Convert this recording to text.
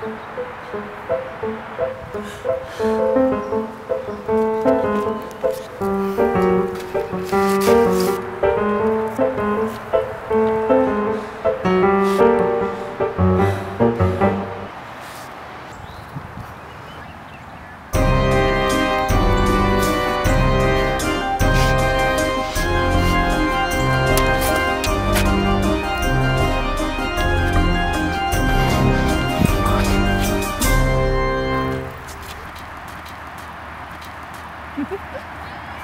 Thank you. フフフ。